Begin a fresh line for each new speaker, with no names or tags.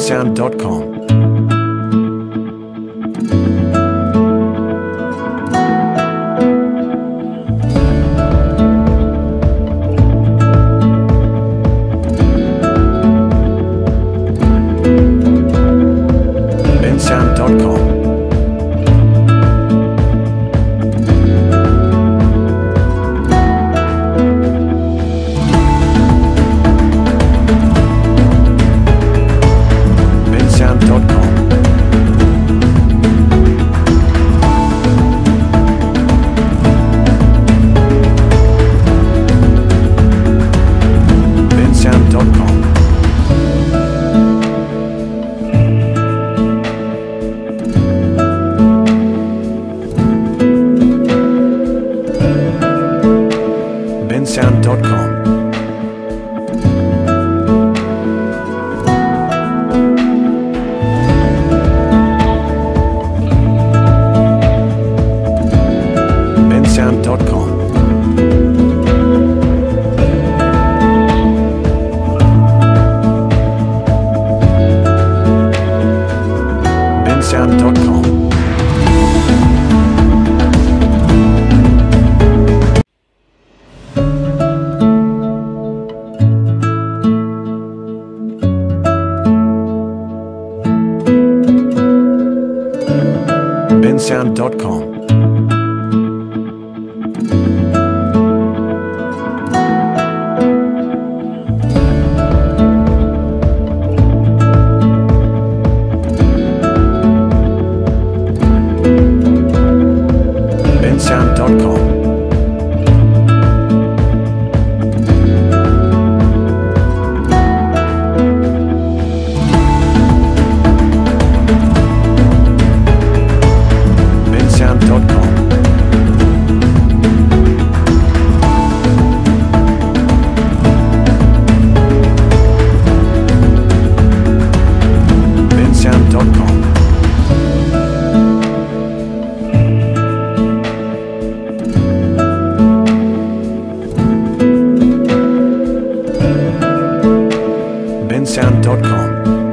Sound.com. bensound.com. bensound.com. bensound.com. bensound.com.